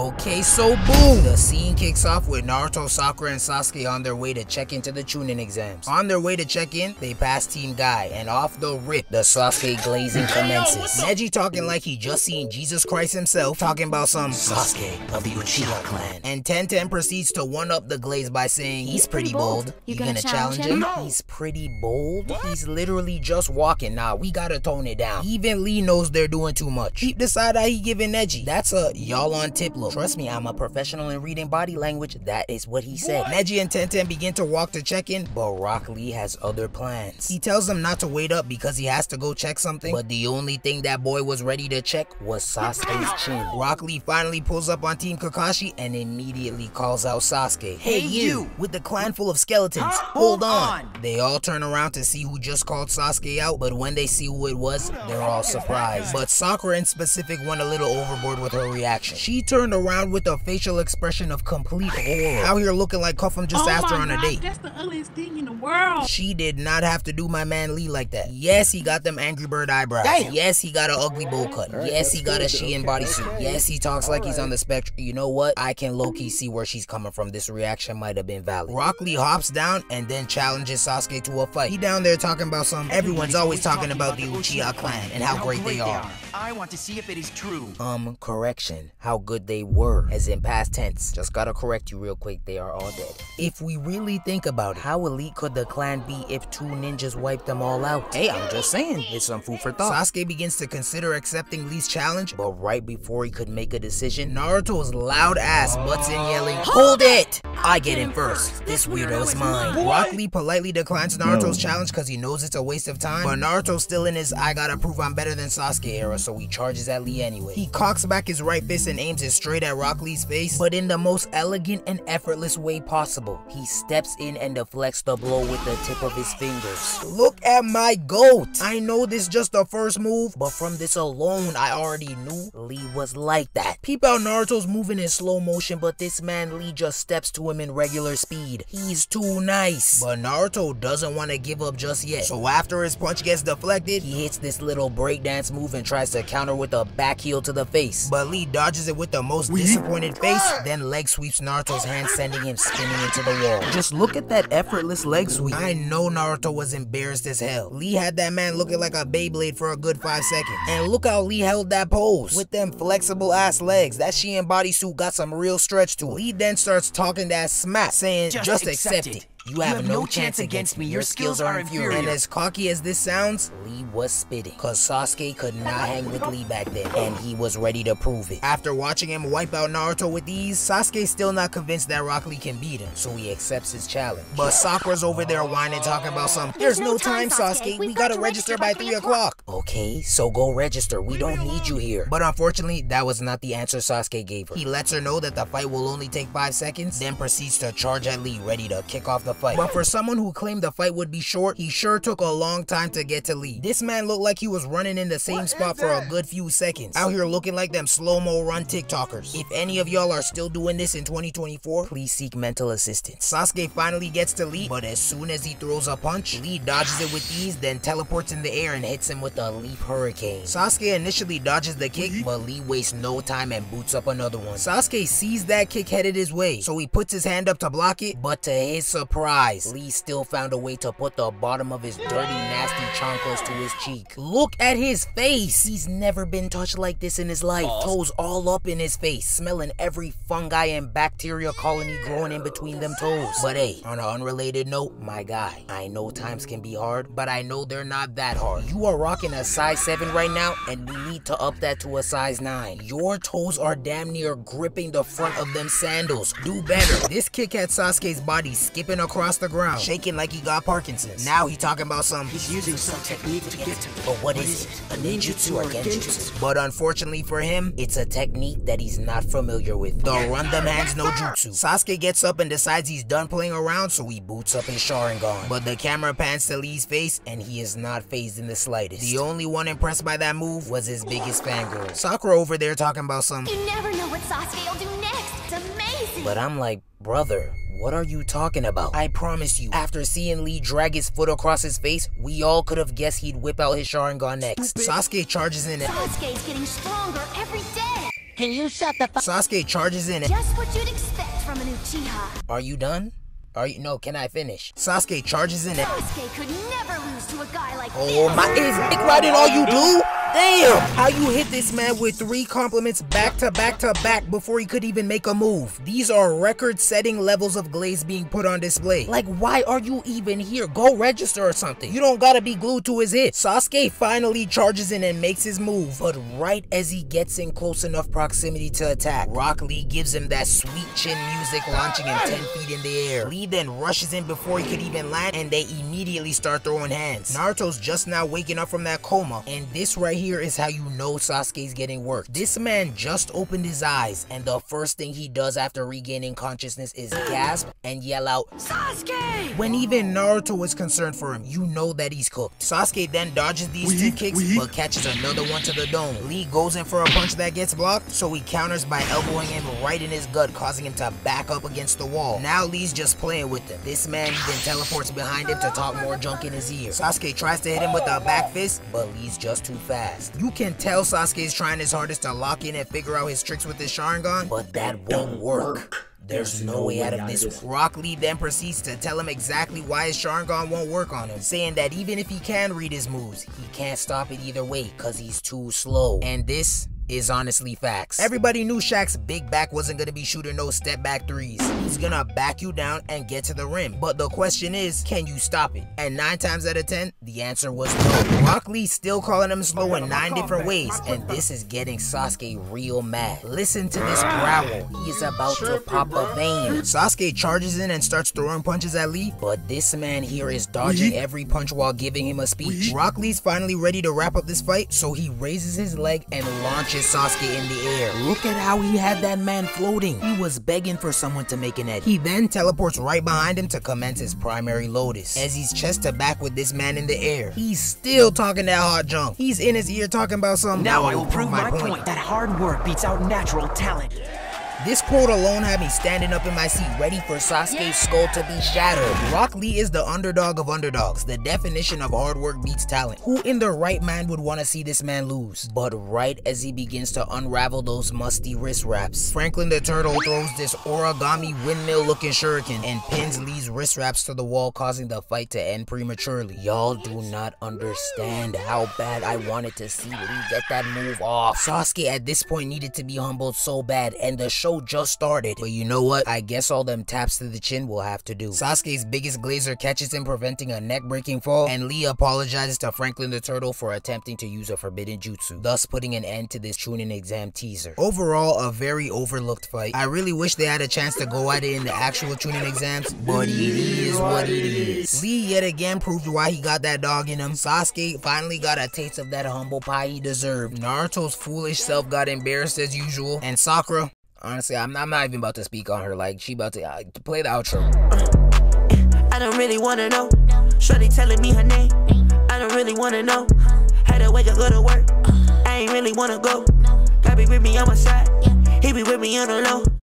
Okay, so boom! The scene kicks off with Naruto, Sakura, and Sasuke on their way to check into the Chunin exams. On their way to check in, they pass Team Guy, and off the rip, the Sasuke glazing commences. Neji talking like he just seen Jesus Christ himself, talking about some Sasuke of the Uchiha clan. And Tenten proceeds to one-up the glaze by saying, he's pretty bold. You gonna challenge him? He's pretty bold? He's literally just walking. Nah, we gotta tone it down. Even Lee knows they're doing too much. Keep the side eye he giving Neji. That's a y'all on tip look. Trust me, I'm a professional in reading body language. That is what he said. Neji and Tenten begin to walk to check in, but Rock Lee has other plans. He tells them not to wait up because he has to go check something, but the only thing that boy was ready to check was Sasuke's chin. Rock Lee finally pulls up on Team Kakashi and immediately calls out Sasuke. Hey you, with the clan full of skeletons, hold on. They all turn around to see who just called Sasuke out, but when they see who it was, they're all surprised. But Sakura in specific went a little overboard with her reaction. She turned around with a facial expression of complete horror. Out here looking like Cuffham just oh asked her my on a God, date. That's the ugliest thing in the world. She did not have to do my man Lee like that. Yes, he got them Angry Bird eyebrows. Yes, he got an ugly bowl cut. yes, he got a Shein bodysuit. Yes, he talks like he's on the spectrum. You know what? I can low-key see where she's coming from. This reaction might have been valid. Rock Lee hops down and then challenges Sasuke to a fight. He down there talking about some. Everyone's always talking about the Uchiha clan and how great they are. I want to see if it is true. Um, correction. How good they were, as in past tense. Just gotta correct you real quick, they are all dead. If we really think about it, how elite could the clan be if two ninjas wiped them all out? Hey, I'm just saying, it's some food for thought. Sasuke begins to consider accepting Lee's challenge, but right before he could make a decision, Naruto's loud ass butts in yelling, Hold it! I get in first. This weirdo is mine. Rock Lee politely declines Naruto's challenge because he knows it's a waste of time, but Naruto's still in his I gotta prove I'm better than Sasuke era, so he charges at Lee anyway. He cocks back his right fist and aims it straight at Rock Lee's face, but in the most elegant and effortless way possible. He steps in and deflects the blow with the tip of his fingers. Look at my goat! I know this just the first move, but from this alone, I already knew Lee was like that. Peep out Naruto's moving in slow motion, but this man Lee just steps to him in regular speed. He's too nice. But Naruto doesn't want to give up just yet. So after his punch gets deflected, he hits this little breakdance move and tries to counter with a back heel to the face. But Lee dodges it with the most disappointed face, then leg sweeps Naruto's hand, oh, sending him spinning into the wall. Just look at that effortless leg sweep. I know Naruto was embarrassed as hell. Lee had that man looking like a Beyblade for a good five seconds. And look how Lee held that pose. With them flexible ass legs, that Shein bodysuit got some real stretch to it. Lee then starts talking that smack, saying, just, Just accept, accept it. it. You have, no, chance against me. Your skills are inferior. And as cocky as this sounds, Lee was spitting. Cause Sasuke could not hang with Lee back then. And he was ready to prove it. After watching him wipe out Naruto with ease, Sasuke's still not convinced that Rock Lee can beat him. So he accepts his challenge. But Sakura's over there whining, talking about some, There's no time, Sasuke. We gotta register by 3 o'clock. Okay, so go register. We don't need you here. But unfortunately, that was not the answer Sasuke gave her. He lets her know that the fight will only take 5 seconds, then proceeds to charge at Lee, ready to kick off the fight. But for someone who claimed the fight would be short, he sure took a long time to get to Lee. This man looked like he was running in the same spot for a good few seconds. Out here looking like them slow-mo run TikTokers. If any of y'all are still doing this in 2024, please seek mental assistance. Sasuke finally gets to Lee, but as soon as he throws a punch, Lee dodges it with ease, then teleports in the air and hits him with a leaf hurricane. Sasuke initially dodges the kick, but Lee wastes no time and boots up another one. Sasuke sees that kick headed his way, so he puts his hand up to block it, but to his surprise, Lee still found a way to put the bottom of his dirty, nasty chonkos to his cheek. Look at his face! He's never been touched like this in his life. Toes all up in his face, smelling every fungi and bacteria colony growing in between them toes. But hey, on an unrelated note, my guy, I know times can be hard, but I know they're not that hard. You are rocking a size 7 right now, and we need to up that to a size 9. Your toes are damn near gripping the front of them sandals. Do better. This kick had Sasuke's body skipping across the ground, shaking like he got Parkinson's. Now he talking about some He's using some technique to get to me. but what is it? A ninjutsu or genjutsu? But unfortunately for him, it's a technique that he's not familiar with. The run them hands no jutsu. Sasuke gets up and decides he's done playing around, so he boots up his Sharingan. But the camera pans to Lee's face, and he is not phased in the slightest. The only one impressed by that move was his biggest fangirl. Sakura over there talking about some, You never know what Sasuke will do next. It's amazing. but I'm like, brother, what are you talking about? I promise you, after seeing Lee drag his foot across his face, we all could have guessed he'd whip out his Sharingan next. Sasuke charges in and Sasuke's getting stronger every day. Can you shut the fuck? Sasuke charges in. it. Just what you'd expect from an Uchiha. Are you done? Are you no? Can I finish? Sasuke charges in. Sasuke could never lose to a guy like Oh this. my! Is dick riding all you do? Damn! How you hit this man with three compliments back to back to back before he could even make a move? These are record-setting levels of glaze being put on display. Like, why are you even here? Go register or something. You don't gotta be glued to his hit. Sasuke finally charges in and makes his move, but right as he gets in close enough proximity to attack, Rock Lee gives him that sweet chin music, launching him 10 feet in the air. Lee then rushes in before he could even land, and they immediately start throwing hands. Naruto's just now waking up from that coma, and this right here is how you know Sasuke's getting worked. This man just opened his eyes, and the first thing he does after regaining consciousness is gasp and yell out, Sasuke! When even Naruto is concerned for him, you know that he's cooked. Sasuke then dodges these two kicks, but catches another one to the dome. Lee goes in for a punch that gets blocked, so he counters by elbowing him right in his gut, causing him to back up against the wall. Now Lee's just playing with him. This man then teleports behind him to talk more junk in his ear. Sasuke tries to hit him with a back fist, but Lee's just too fast. You can tell Sasuke is trying his hardest to lock in and figure out his tricks with his Sharingan, but that won't work. There's no way out of this. Rock Lee then proceeds to tell him exactly why his Sharingan won't work on him, saying that even if he can read his moves, he can't stop it either way because he's too slow. And this is honestly facts. Everybody knew Shaq's big back wasn't gonna be shooting no step back threes. He's gonna back you down and get to the rim. But the question is, can you stop it? And nine times out of ten, the answer was no. Rock Lee's still calling him slow in nine different ways, and this is getting Sasuke real mad. Listen to this growl. He is about to pop a vein. Sasuke charges in and starts throwing punches at Lee, but this man here is dodging every punch while giving him a speech. Rock Lee's finally ready to wrap up this fight, so he raises his leg and launches Sasuke in the air. Look at how he had that man floating. He was begging for someone to make an edit. He then teleports right behind him to commence his primary lotus. As he's chest to back with this man in the air, he's still talking that hot junk. He's in his ear talking about something. Now I will prove my point that hard work beats out natural talent. This quote alone had me standing up in my seat, ready for Sasuke's skull to be shattered. Rock Lee is the underdog of underdogs, the definition of hard work beats talent. Who in their right mind would want to see this man lose? But right as he begins to unravel those musty wrist wraps, Franklin the Turtle throws this origami windmill looking shuriken and pins Lee's wrist wraps to the wall, causing the fight to end prematurely. Y'all do not understand how bad I wanted to see Lee get that move off. Sasuke at this point needed to be humbled so bad, and the show just started. But you know what? I guess all them taps to the chin will have to do. Sasuke's biggest glazer catches him preventing a neck-breaking fall, and Lee apologizes to Franklin the Turtle for attempting to use a forbidden jutsu, thus putting an end to this Chunin exam teaser. Overall, a very overlooked fight. I really wish they had a chance to go at it in the actual Chunin exams, but it is what it is. Lee yet again proved why he got that dog in him. Sasuke finally got a taste of that humble pie he deserved. Naruto's foolish self got embarrassed as usual, and Sakura, Honestly, I'm, I'm not even about to speak on her. Like, she about to, uh, play the outro. I don't really wanna know. Shorty telling me her name. I don't really wanna know. Had to wake up, go to work. I ain't really wanna go. God be with me on my side. He be with me on the low.